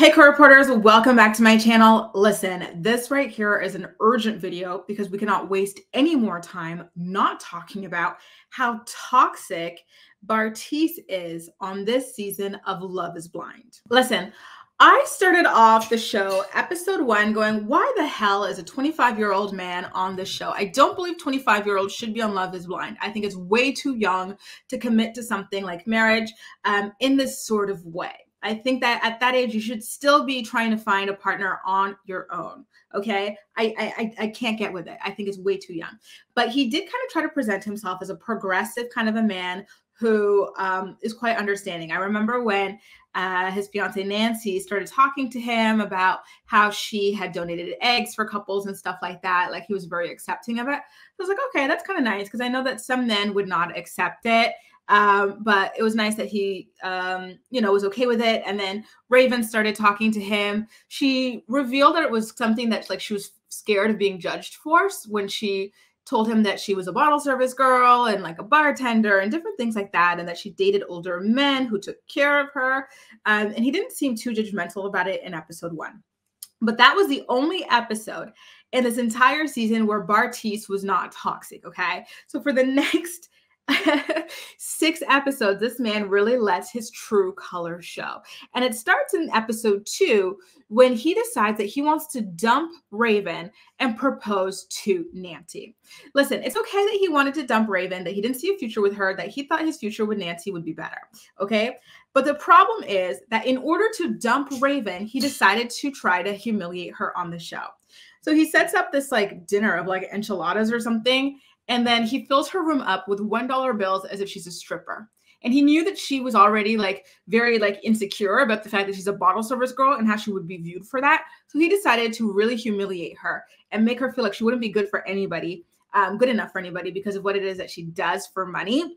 Hey, core reporters, welcome back to my channel. Listen, this right here is an urgent video because we cannot waste any more time not talking about how toxic Bartise is on this season of Love is Blind. Listen, I started off the show, episode one, going, Why the hell is a 25 year old man on this show? I don't believe 25 year olds should be on Love is Blind. I think it's way too young to commit to something like marriage um, in this sort of way. I think that at that age, you should still be trying to find a partner on your own. Okay. I, I, I can't get with it. I think it's way too young. But he did kind of try to present himself as a progressive kind of a man who um, is quite understanding. I remember when uh, his fiance Nancy started talking to him about how she had donated eggs for couples and stuff like that. Like he was very accepting of it. I was like, okay, that's kind of nice because I know that some men would not accept it. Um, but it was nice that he, um, you know, was okay with it. And then Raven started talking to him. She revealed that it was something that like she was scared of being judged for when she told him that she was a bottle service girl and like a bartender and different things like that, and that she dated older men who took care of her. Um, and he didn't seem too judgmental about it in episode one. But that was the only episode in this entire season where Bartise was not toxic. Okay. So for the next six episodes, this man really lets his true color show. And it starts in episode two when he decides that he wants to dump Raven and propose to Nancy. Listen, it's okay that he wanted to dump Raven, that he didn't see a future with her, that he thought his future with Nancy would be better. Okay. But the problem is that in order to dump Raven, he decided to try to humiliate her on the show. So he sets up this like dinner of like enchiladas or something and then he fills her room up with $1 bills as if she's a stripper. And he knew that she was already like very like insecure about the fact that she's a bottle service girl and how she would be viewed for that. So he decided to really humiliate her and make her feel like she wouldn't be good for anybody, um, good enough for anybody because of what it is that she does for money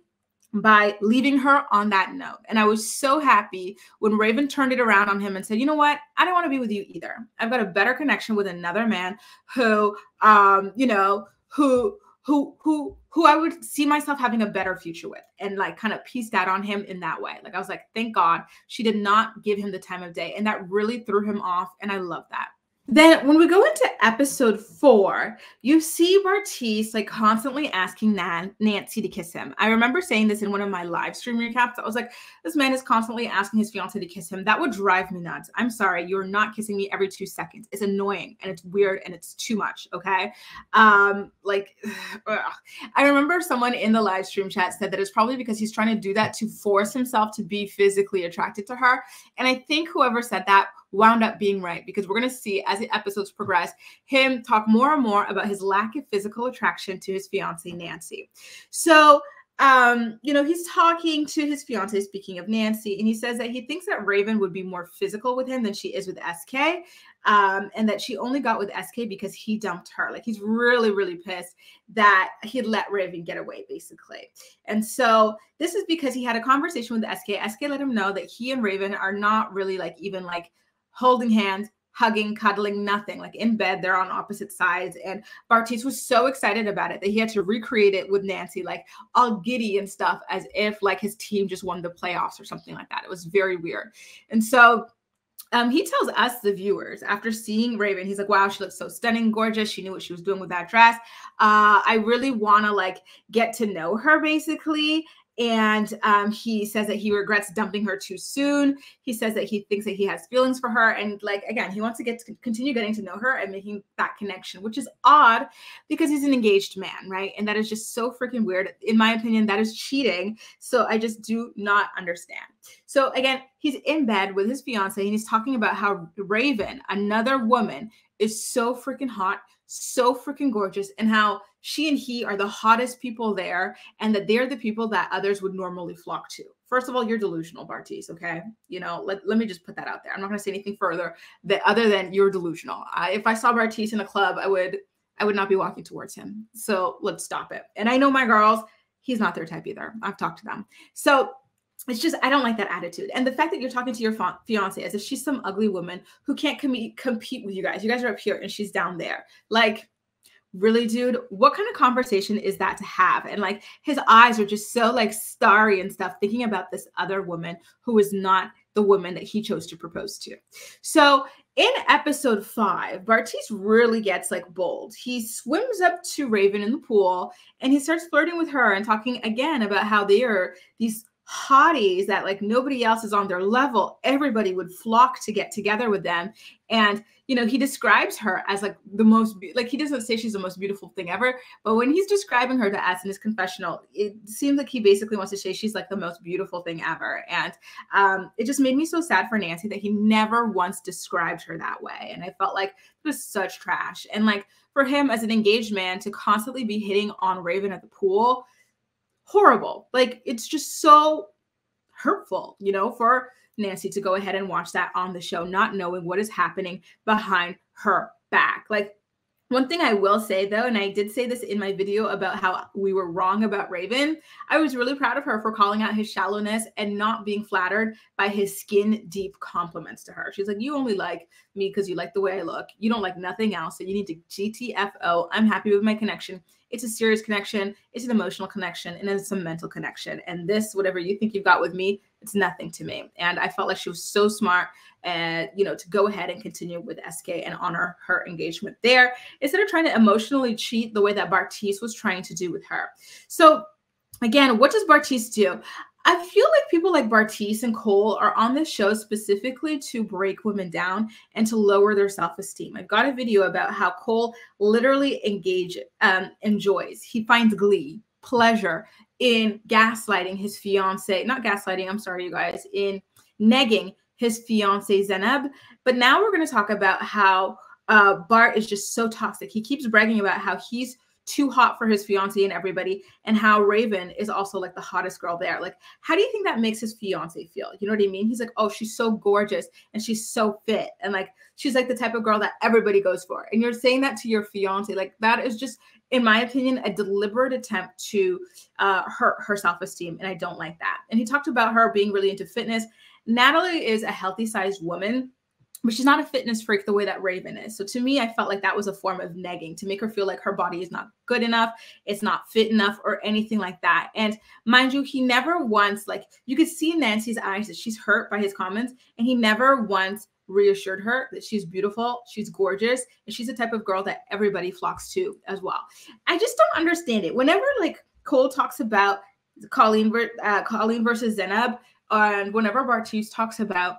by leaving her on that note. And I was so happy when Raven turned it around on him and said, "You know what? I don't want to be with you either. I've got a better connection with another man who um, you know, who who who who I would see myself having a better future with and like kind of pieced that on him in that way. Like I was like, thank God she did not give him the time of day. And that really threw him off. And I love that. Then when we go into episode four, you see Bartise like constantly asking Nan- Nancy to kiss him. I remember saying this in one of my live stream recaps. I was like, this man is constantly asking his fiance to kiss him. That would drive me nuts. I'm sorry, you're not kissing me every two seconds. It's annoying and it's weird and it's too much. Okay. Um, like ugh. I remember someone in the live stream chat said that it's probably because he's trying to do that to force himself to be physically attracted to her. And I think whoever said that wound up being right because we're going to see as the episodes progress him talk more and more about his lack of physical attraction to his fiancee Nancy. So um, you know, he's talking to his fiance, speaking of Nancy, and he says that he thinks that Raven would be more physical with him than she is with SK, um, and that she only got with SK because he dumped her. Like he's really, really pissed that he let Raven get away, basically. And so this is because he had a conversation with SK. SK let him know that he and Raven are not really like even like holding hands, hugging, cuddling, nothing. Like in bed, they're on opposite sides. And Bartise was so excited about it that he had to recreate it with Nancy, like all giddy and stuff, as if like his team just won the playoffs or something like that. It was very weird. And so um, he tells us, the viewers, after seeing Raven, he's like, wow, she looks so stunning, gorgeous. She knew what she was doing with that dress. Uh, I really want to like get to know her basically and um, he says that he regrets dumping her too soon. He says that he thinks that he has feelings for her, and like again, he wants to get to continue getting to know her and making that connection, which is odd because he's an engaged man, right? And that is just so freaking weird. In my opinion, that is cheating. So I just do not understand. So again, he's in bed with his fiance, and he's talking about how Raven, another woman, is so freaking hot, so freaking gorgeous, and how she and he are the hottest people there, and that they're the people that others would normally flock to. First of all, you're delusional, Bartise. Okay, you know, let, let me just put that out there. I'm not going to say anything further that other than you're delusional. I, if I saw Bartise in a club, I would I would not be walking towards him. So let's stop it. And I know my girls, he's not their type either. I've talked to them. So it's just I don't like that attitude. And the fact that you're talking to your fiance as if she's some ugly woman who can't com- compete with you guys. You guys are up here and she's down there. Like really dude what kind of conversation is that to have and like his eyes are just so like starry and stuff thinking about this other woman who is not the woman that he chose to propose to. So in episode five, Bartise really gets like bold. He swims up to Raven in the pool and he starts flirting with her and talking again about how they are these hotties that like nobody else is on their level. Everybody would flock to get together with them. And, you know, he describes her as like the most, like he doesn't say she's the most beautiful thing ever, but when he's describing her to us in his confessional, it seems like he basically wants to say she's like the most beautiful thing ever. And um, it just made me so sad for Nancy that he never once described her that way. And I felt like it was such trash. And like for him as an engaged man to constantly be hitting on Raven at the pool, horrible. Like it's just so hurtful, you know, for Nancy to go ahead and watch that on the show, not knowing what is happening behind her back. Like one thing I will say though, and I did say this in my video about how we were wrong about Raven, I was really proud of her for calling out his shallowness and not being flattered by his skin deep compliments to her. She's like, You only like me because you like the way I look. You don't like nothing else. So you need to GTFO. I'm happy with my connection. It's a serious connection, it's an emotional connection, and it's a mental connection. And this, whatever you think you've got with me, it's nothing to me. And I felt like she was so smart and you know to go ahead and continue with SK and honor her engagement there instead of trying to emotionally cheat the way that Bartise was trying to do with her. So again, what does Bartise do? I feel like people like Bartise and Cole are on this show specifically to break women down and to lower their self-esteem. I've got a video about how Cole literally engage um, enjoys. He finds glee, pleasure in gaslighting his fiance, not gaslighting, I'm sorry, you guys, in negging his fiance Zanab. But now we're going to talk about how uh, Bart is just so toxic. He keeps bragging about how he's too hot for his fiance and everybody, and how Raven is also like the hottest girl there. Like, how do you think that makes his fiance feel? You know what I mean? He's like, oh, she's so gorgeous and she's so fit, and like she's like the type of girl that everybody goes for. And you're saying that to your fiance, like that is just, in my opinion, a deliberate attempt to uh, hurt her self esteem, and I don't like that. And he talked about her being really into fitness. Natalie is a healthy sized woman but she's not a fitness freak the way that Raven is. So to me, I felt like that was a form of negging to make her feel like her body is not good enough, it's not fit enough, or anything like that. And mind you, he never once, like, you could see Nancy's eyes that she's hurt by his comments, and he never once reassured her that she's beautiful, she's gorgeous, and she's the type of girl that everybody flocks to as well. I just don't understand it. Whenever like Cole talks about Colleen, uh, Colleen versus Zanab, and whenever Bartise talks about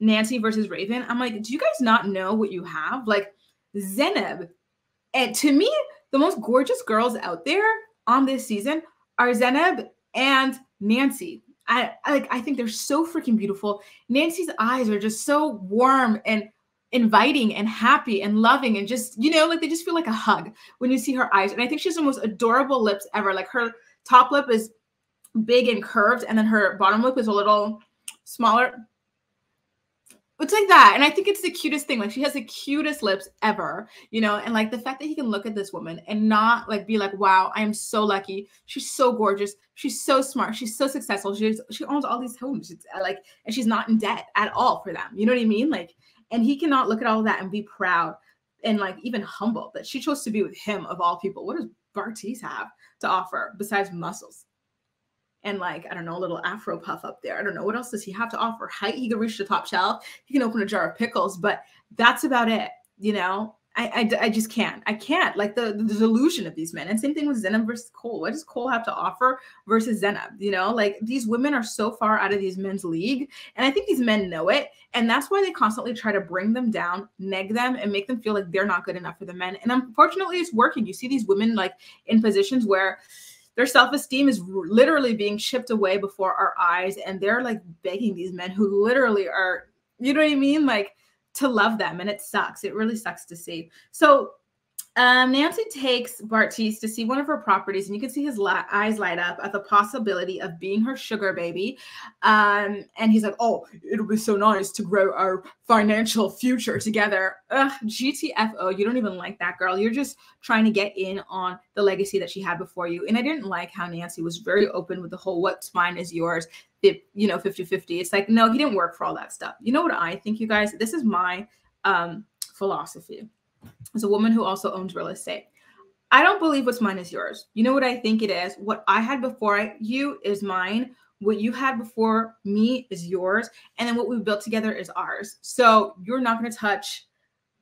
Nancy versus Raven, I'm like, do you guys not know what you have? Like Zanab, and to me, the most gorgeous girls out there on this season are Zanab and Nancy. I, I like I think they're so freaking beautiful. Nancy's eyes are just so warm and inviting and happy and loving and just you know like they just feel like a hug when you see her eyes. And I think she has the most adorable lips ever. Like her top lip is big and curved, and then her bottom lip is a little smaller it's like that and i think it's the cutest thing like she has the cutest lips ever you know and like the fact that he can look at this woman and not like be like wow i am so lucky. She's so gorgeous. She's so smart. She's so successful. She's she owns all these homes. It's uh, like and she's not in debt at all for them. You know what i mean? Like and he cannot look at all that and be proud and like even humble that she chose to be with him of all people. What does bartise have to offer besides muscles and like I don't know, a little afro puff up there. I don't know what else does he have to offer. Height, he can reach the top shelf. He can open a jar of pickles, but that's about it. You know, I, I, I just can't. I can't. Like the, the delusion of these men. And same thing with Zanab versus Cole. What does Cole have to offer versus Zanab? You know, like these women are so far out of these men's league. And I think these men know it. And that's why they constantly try to bring them down, neg them, and make them feel like they're not good enough for the men. And unfortunately, it's working. You see these women like in positions where their self-esteem is literally being chipped away before our eyes and they're like begging these men who literally are you know what i mean? Like to love them and it sucks. It really sucks to see. So um, Nancy takes Bartise to see one of her properties, and you can see his li- eyes light up at the possibility of being her sugar baby. Um, and he's like, "Oh, it'll be so nice to grow our financial future together." Ugh, GTFO! You don't even like that girl. You're just trying to get in on the legacy that she had before you. And I didn't like how Nancy was very open with the whole "what's mine is yours." You know, 50-50. It's like, no, he didn't work for all that stuff. You know what I think, you guys? This is my um, philosophy as a woman who also owns real estate. I don't believe what's mine is yours. You know what I think it is? What I had before you is mine. what you had before me is yours, and then what we built together is ours. So you're not going to touch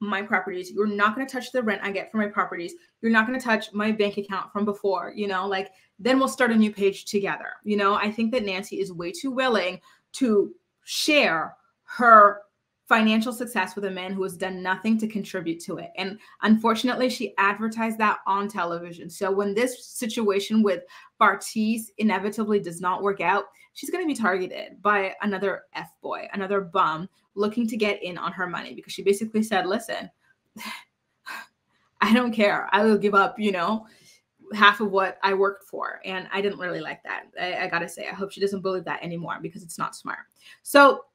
my properties. You're not going to touch the rent I get from my properties. You're not going to touch my bank account from before, you know, like then we'll start a new page together. You know, I think that Nancy is way too willing to share her financial success with a man who has done nothing to contribute to it. And unfortunately, she advertised that on television. So when this situation with Bartise inevitably does not work out, she's going to be targeted by another F boy, another bum looking to get in on her money because she basically said, listen, I don't care. I will give up, you know, half of what I worked for. And I didn't really like that. I, I got to say, I hope she doesn't believe that anymore because it's not smart. So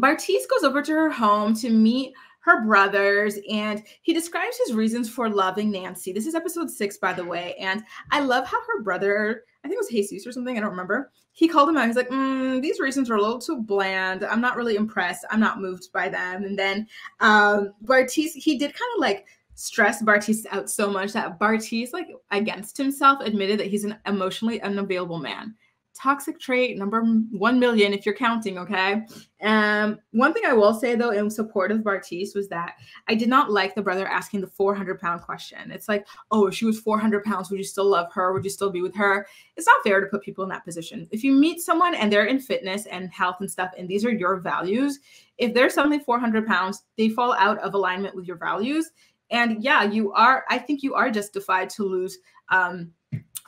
Bartise goes over to her home to meet her brothers and he describes his reasons for loving Nancy. This is episode six, by the way. And I love how her brother, I think it was Jesus or something, I don't remember. He called him out. He's like, mm, these reasons are a little too bland. I'm not really impressed. I'm not moved by them. And then um Bartise, he did kind of like stress Bartise out so much that Bartise, like against himself, admitted that he's an emotionally unavailable man toxic trait number 1 million if you're counting okay? Um one thing i will say though in support of bartise was that i did not like the brother asking the 400 pound question. It's like oh if she was 400 pounds would you still love her? Would you still be with her? It's not fair to put people in that position. If you meet someone and they're in fitness and health and stuff and these are your values if they're suddenly 400 pounds they fall out of alignment with your values. And yeah you are i think you are justified to lose um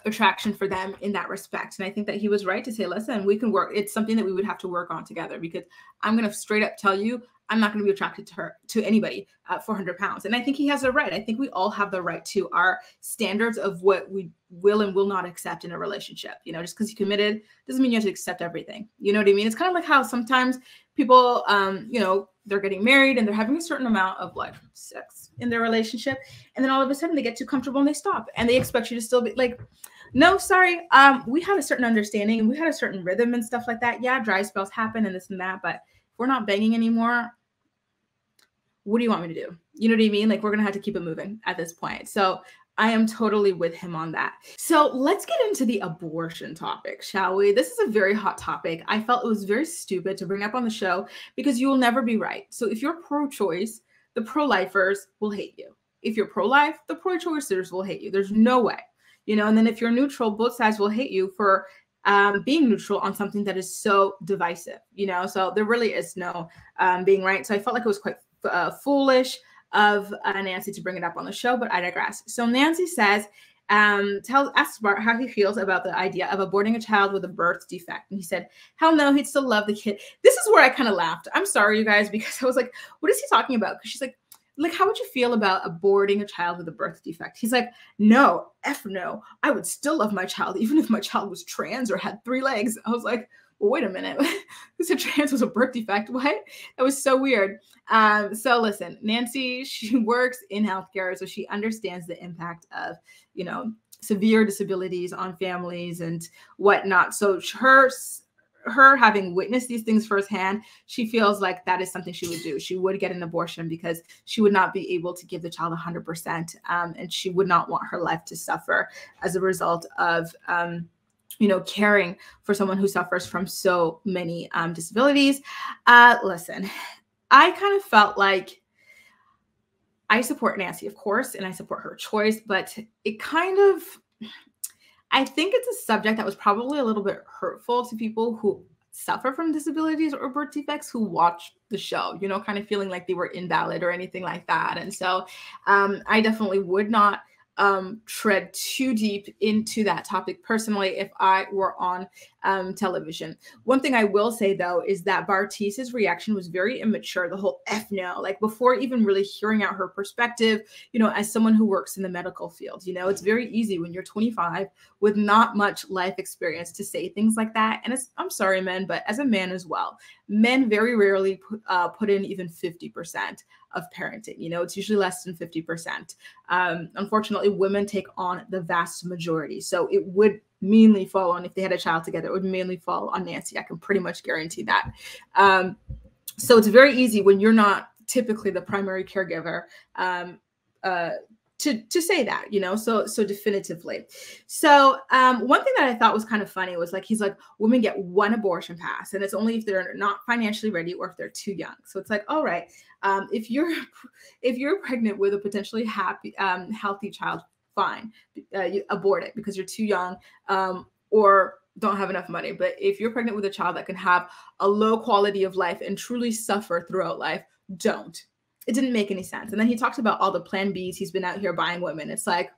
attraction for them in that respect. And I think that he was right to say, listen, we can work. It's something that we would have to work on together because I'm going to straight up tell you, I'm not going to be attracted to her, to anybody at 400 pounds. And I think he has a right. I think we all have the right to our standards of what we will and will not accept in a relationship. You know, just because you committed doesn't mean you have to accept everything. You know what I mean? It's kind of like how sometimes people, um, you know, they're getting married and they're having a certain amount of like sex in their relationship and then all of a sudden they get too comfortable and they stop and they expect you to still be like no sorry um we had a certain understanding and we had a certain rhythm and stuff like that. Yeah dry spells happen and this and that but if we're not banging anymore what do you want me to do? You know what i mean? Like we're gonna have to keep it moving at this point. So I am totally with him on that. So let's get into the abortion topic, shall we? This is a very hot topic. I felt it was very stupid to bring up on the show because you will never be right. So if you're pro choice, the pro lifers will hate you. If you're pro life, the pro choicers will hate you. There's no way, you know. And then if you're neutral, both sides will hate you for um, being neutral on something that is so divisive, you know. So there really is no um, being right. So I felt like it was quite uh, foolish of uh, Nancy to bring it up on the show, but I digress. So Nancy says, um, tells asks Bart how he feels about the idea of aborting a child with a birth defect, and he said, "Hell no, he'd still love the kid." This is where I kind of laughed. I'm sorry, you guys, because I was like, "What is he talking about?" Because she's like, "Like, how would you feel about aborting a child with a birth defect?" He's like, "No, f no, I would still love my child, even if my child was trans or had three legs." I was like, wait a minute, who said trans was a birth defect? What? That was so weird. Um, so listen, Nancy, she works in healthcare, so she understands the impact of, you know, severe disabilities on families and whatnot. So her her having witnessed these things firsthand, she feels like that is something she would do. She would get an abortion because she would not be able to give the child 100%, um, and she would not want her life to suffer as a result of um, you know, caring for someone who suffers from so many um, disabilities. Uh, listen, I kind of felt like I support Nancy, of course, and I support her choice, but it kind of, I think it's a subject that was probably a little bit hurtful to people who suffer from disabilities or birth defects who watch the show, you know, kind of feeling like they were invalid or anything like that. And so um, I definitely would not um, tread too deep into that topic personally if I were on um, television. One thing I will say though is that Bartise's reaction was very immature. The whole F no, like before even really hearing out her perspective, you know, as someone who works in the medical field, you know, it's very easy when you're 25 with not much life experience to say things like that. And it's, I'm sorry, men, but as a man as well, men very rarely put, uh, put in even 50% of parenting. You know, it's usually less than 50%. Um, unfortunately, women take on the vast majority. So it would mainly fall on, if they had a child together, it would mainly fall on Nancy. I can pretty much guarantee that. Um, so it's very easy when you're not typically the primary caregiver um, uh, to to say that, you know, so so definitively. So um, one thing that I thought was kind of funny was like he's like women get one abortion pass, and it's only if they're not financially ready or if they're too young. So it's like, all right, um, if you're if you're pregnant with a potentially happy um, healthy child, fine, uh, you abort it because you're too young um, or don't have enough money. But if you're pregnant with a child that can have a low quality of life and truly suffer throughout life, don't it didn't make any sense. And then he talks about all the plan Bs he's been out here buying women. It's like,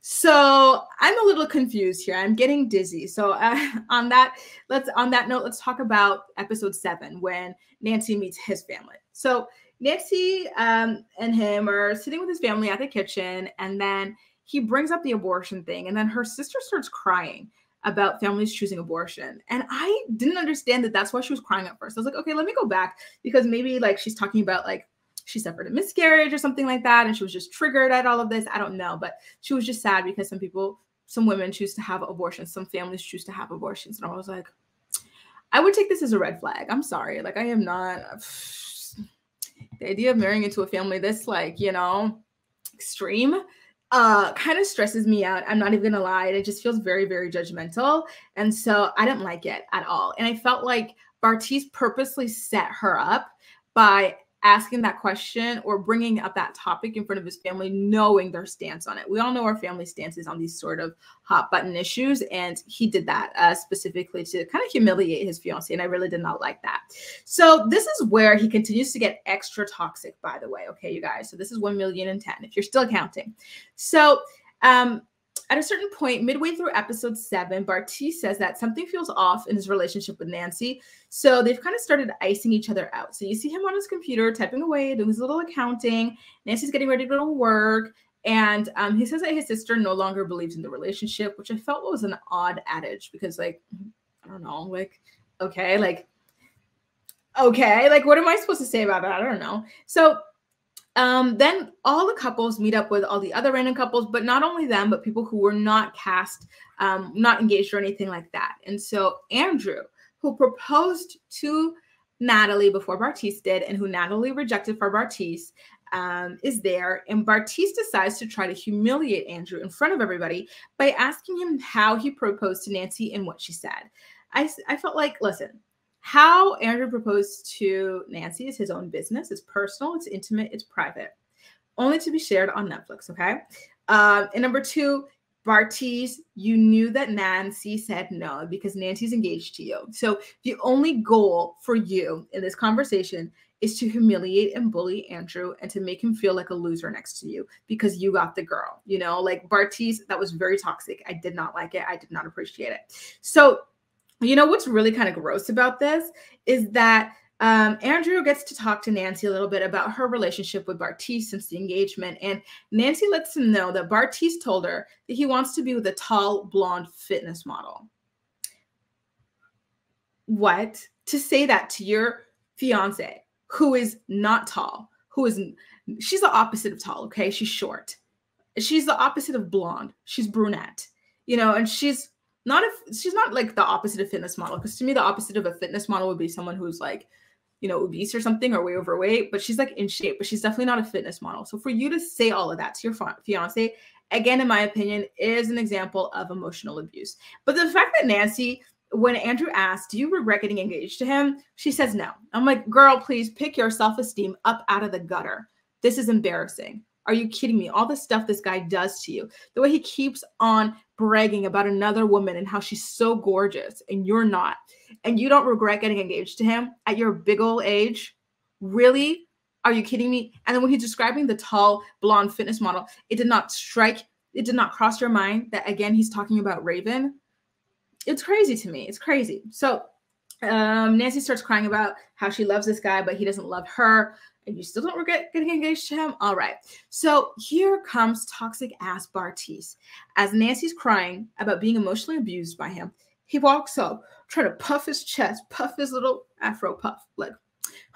so I'm a little confused here. I'm getting dizzy. So uh, on that, let's on that note, let's talk about episode seven when Nancy meets his family. So Nancy um, and him are sitting with his family at the kitchen, and then he brings up the abortion thing, and then her sister starts crying about families choosing abortion. And I didn't understand that that's why she was crying at first. I was like, okay, let me go back because maybe like she's talking about like she suffered a miscarriage or something like that and she was just triggered at all of this i don't know but she was just sad because some people some women choose to have abortions some families choose to have abortions and i was like i would take this as a red flag i'm sorry like i am not the idea of marrying into a family this like you know extreme uh kind of stresses me out i'm not even gonna lie it just feels very very judgmental and so i didn't like it at all and i felt like bartise purposely set her up by asking that question or bringing up that topic in front of his family, knowing their stance on it. We all know our family stances on these sort of hot button issues, and he did that uh, specifically to kind of humiliate his fiance, and I really did not like that. So this is where he continues to get extra toxic. By the way, okay, you guys. So this is one million and ten if you're still counting. So um, at a certain point, midway through episode seven, Bartise says that something feels off in his relationship with Nancy. So they've kind of started icing each other out. So you see him on his computer typing away, doing his little accounting. Nancy's getting ready to go to work. And um, he says that his sister no longer believes in the relationship, which I felt was an odd adage because, like, I don't know, like, okay, like, okay, like, what am I supposed to say about that? I don't know. So um, then all the couples meet up with all the other random couples, but not only them, but people who were not cast, um, not engaged or anything like that. And so Andrew, who proposed to Natalie before Bartise did, and who Natalie rejected for Bartise, um, is there. And Bartise decides to try to humiliate Andrew in front of everybody by asking him how he proposed to Nancy and what she said. I, I felt like, listen, how Andrew proposed to Nancy is his own business. It's personal, it's intimate, it's private, only to be shared on Netflix. Okay. Um, and number two, Bartise, you knew that Nancy said no because Nancy's engaged to you. So the only goal for you in this conversation is to humiliate and bully Andrew and to make him feel like a loser next to you because you got the girl. You know, like Bartise, that was very toxic. I did not like it. I did not appreciate it. So you know what's really kind of gross about this is that um, Andrew gets to talk to Nancy a little bit about her relationship with Bartise since the engagement. And Nancy lets him know that Bartise told her that he wants to be with a tall, blonde fitness model. What? To say that to your fiance who is not tall, who is, she's the opposite of tall, okay? She's short. She's the opposite of blonde. She's brunette, you know, and she's not if she's not like the opposite of fitness model because to me the opposite of a fitness model would be someone who's like you know obese or something or way overweight but she's like in shape but she's definitely not a fitness model. So for you to say all of that to your fiance again in my opinion is an example of emotional abuse. But the fact that nancy when andrew asked do you regret getting engaged to him? she says no. I'm like girl please pick your self-esteem up out of the gutter. This is embarrassing. Are you kidding me? All the stuff this guy does to you, the way he keeps on bragging about another woman and how she's so gorgeous and you're not, and you don't regret getting engaged to him at your big old age. Really? Are you kidding me? And then when he's describing the tall blonde fitness model, it did not strike, it did not cross your mind that again he's talking about Raven. It's crazy to me. It's crazy. So um, Nancy starts crying about how she loves this guy, but he doesn't love her and you still don't regret getting engaged to him? All right. So here comes toxic ass Bartise. As Nancy's crying about being emotionally abused by him, he walks up, trying to puff his chest, puff his little afro puff, like,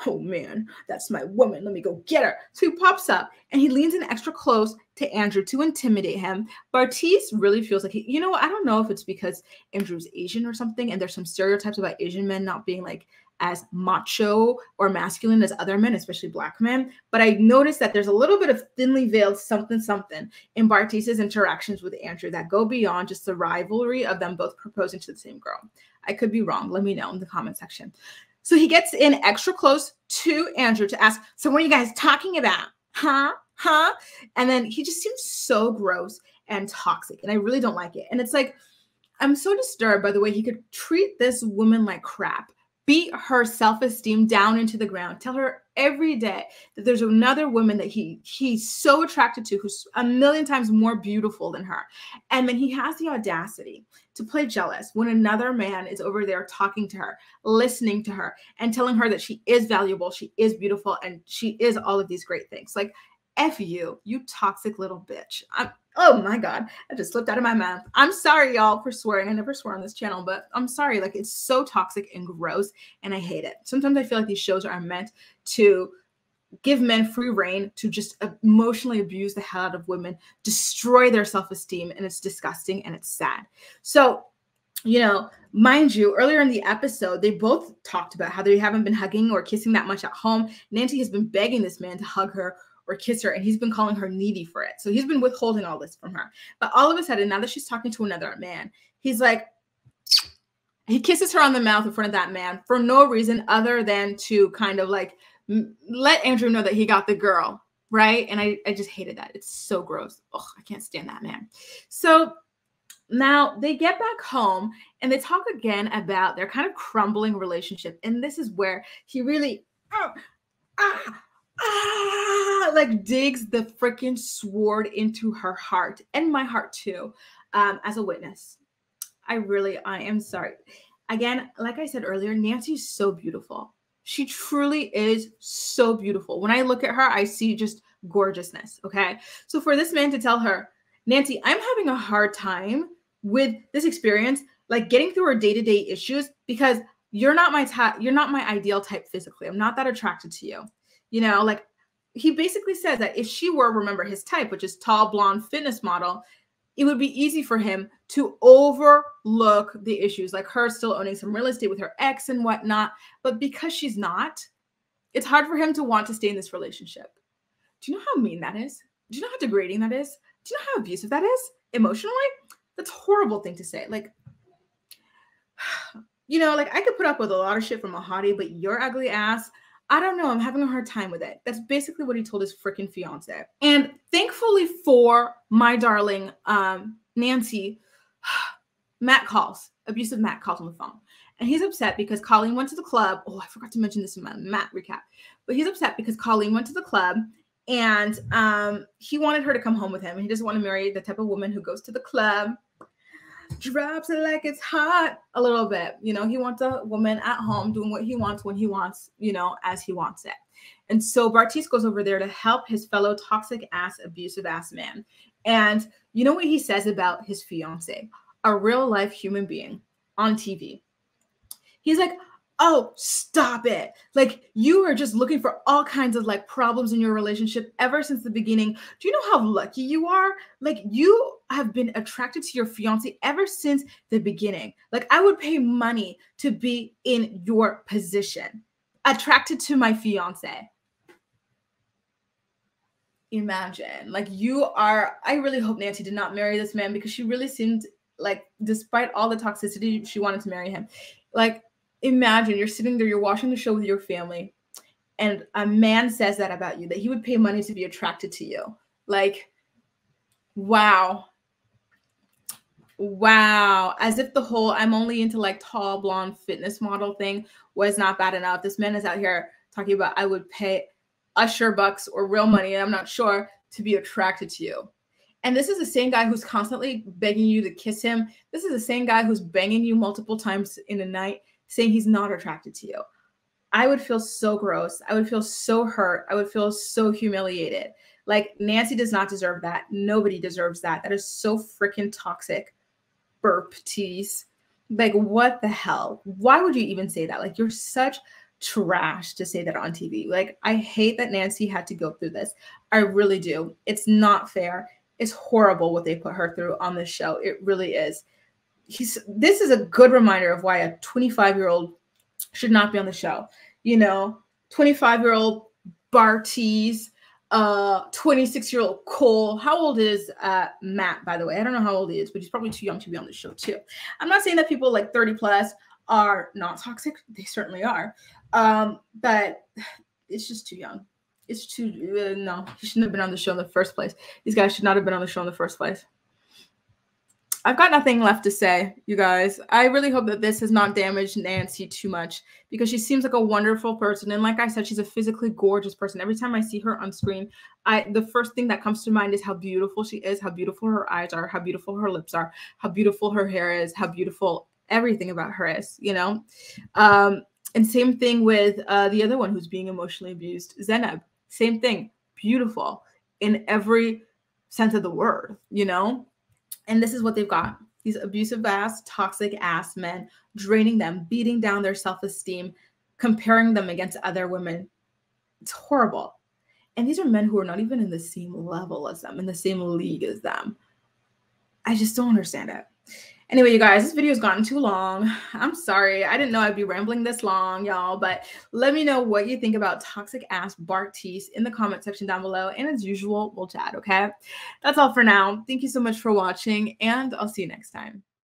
oh man, that's my woman. Let me go get her. So he pops up and he leans in extra close to Andrew to intimidate him. Bartise really feels like he, you know, I don't know if it's because Andrew's Asian or something, and there's some stereotypes about Asian men not being like as macho or masculine as other men, especially black men. But I noticed that there's a little bit of thinly veiled something something in Bartise's interactions with Andrew that go beyond just the rivalry of them both proposing to the same girl. I could be wrong. Let me know in the comment section. So he gets in extra close to Andrew to ask, So, what are you guys talking about? Huh? Huh? And then he just seems so gross and toxic. And I really don't like it. And it's like, I'm so disturbed by the way he could treat this woman like crap, beat her self-esteem down into the ground, tell her every day that there's another woman that he he's so attracted to who's a million times more beautiful than her. And then he has the audacity to play jealous when another man is over there talking to her, listening to her, and telling her that she is valuable, she is beautiful, and she is all of these great things. Like, F you, you toxic little bitch. I'm, oh my God, I just slipped out of my mouth. I'm sorry, y'all, for swearing. I never swear on this channel, but I'm sorry. Like, it's so toxic and gross, and I hate it. Sometimes I feel like these shows are meant to give men free reign to just emotionally abuse the hell out of women, destroy their self esteem, and it's disgusting and it's sad. So, you know, mind you, earlier in the episode, they both talked about how they haven't been hugging or kissing that much at home. Nancy has been begging this man to hug her or kiss her, and he's been calling her needy for it. So he's been withholding all this from her. But all of a sudden, now that she's talking to another man, he's like, he kisses her on the mouth in front of that man for no reason other than to kind of like let Andrew know that he got the girl, right? And I, I just hated that. It's so gross. Oh, I can't stand that man. So now they get back home and they talk again about their kind of crumbling relationship. And this is where he really, ah, ah, ah, like digs the freaking sword into her heart and my heart too, um, as a witness. I really, I am sorry. Again, like I said earlier, Nancy's so beautiful. She truly is so beautiful. When I look at her, I see just gorgeousness. Okay. So for this man to tell her, Nancy, I'm having a hard time with this experience, like getting through her day to day issues because you're not my type, you're not my ideal type physically. I'm not that attracted to you. You know, like he basically says that if she were, remember his type, which is tall, blonde fitness model, it would be easy for him to overlook the issues, like her still owning some real estate with her ex and whatnot. But because she's not, it's hard for him to want to stay in this relationship. Do you know how mean that is? Do you know how degrading that is? Do you know how abusive that is emotionally? That's a horrible thing to say. Like, you know, like I could put up with a lot of shit from a hottie, but your ugly ass, I don't know. I'm having a hard time with it. That's basically what he told his freaking fiance. And thankfully for my darling um, Nancy, Matt calls, abusive Matt calls on the phone. And he's upset because Colleen went to the club. Oh, I forgot to mention this in my Matt recap. But he's upset because Colleen went to the club and um, he wanted her to come home with him. He doesn't want to marry the type of woman who goes to the club, drops it like it's hot a little bit. You know, he wants a woman at home doing what he wants when he wants, you know, as he wants it. And so Bartise goes over there to help his fellow toxic ass, abusive ass man. And you know what he says about his fiance, a real life human being on TV? He's like, oh, stop it. Like you are just looking for all kinds of like problems in your relationship ever since the beginning. Do you know how lucky you are? Like you have been attracted to your fiance ever since the beginning. Like I would pay money to be in your position, attracted to my fiance. Imagine, like you are. I really hope Nancy did not marry this man because she really seemed like, despite all the toxicity, she wanted to marry him. Like imagine you're sitting there, you're watching the show with your family, and a man says that about you, that he would pay money to be attracted to you. Like, wow. Wow. As if the whole I'm only into like tall blonde fitness model thing was not bad enough. This man is out here talking about I would pay usher bucks or real money, I'm not sure, to be attracted to you. And this is the same guy who's constantly begging you to kiss him. This is the same guy who's banging you multiple times in a night saying he's not attracted to you. I would feel so gross. I would feel so hurt. I would feel so humiliated. Like Nancy does not deserve that. Nobody deserves that. That is so freaking toxic. Burp tease. Like what the hell? Why would you even say that? Like you're such trash to say that on TV. Like I hate that Nancy had to go through this. I really do. It's not fair. It's horrible what they put her through on this show. It really is he's this is a good reminder of why a 25 year old should not be on the show. You know, 25 year old Bartise, uh, 26 year old Cole. How old is uh, Matt, by the way? I don't know how old he is, but he's probably too young to be on the show, too. I'm not saying that people like 30 plus are not toxic, they certainly are. Um, but it's just too young. It's too, uh, no, he shouldn't have been on the show in the first place. These guys should not have been on the show in the first place. I've got nothing left to say, you guys. I really hope that this has not damaged Nancy too much because she seems like a wonderful person. And like I said, she's a physically gorgeous person. Every time I see her on screen, I the first thing that comes to mind is how beautiful she is, how beautiful her eyes are, how beautiful her lips are, how beautiful her hair is, how beautiful everything about her is, you know? Um, and same thing with uh, the other one who's being emotionally abused, Zanab. Same thing, beautiful in every sense of the word, you know? And this is what they've got these abusive ass, toxic ass men, draining them, beating down their self esteem, comparing them against other women. It's horrible. And these are men who are not even in the same level as them, in the same league as them. I just don't understand it. Anyway, you guys, this video has gotten too long. I'm sorry. I didn't know I'd be rambling this long, y'all. But let me know what you think about toxic ass Bartise in the comment section down below. And as usual, we'll chat, okay? That's all for now. Thank you so much for watching, and I'll see you next time.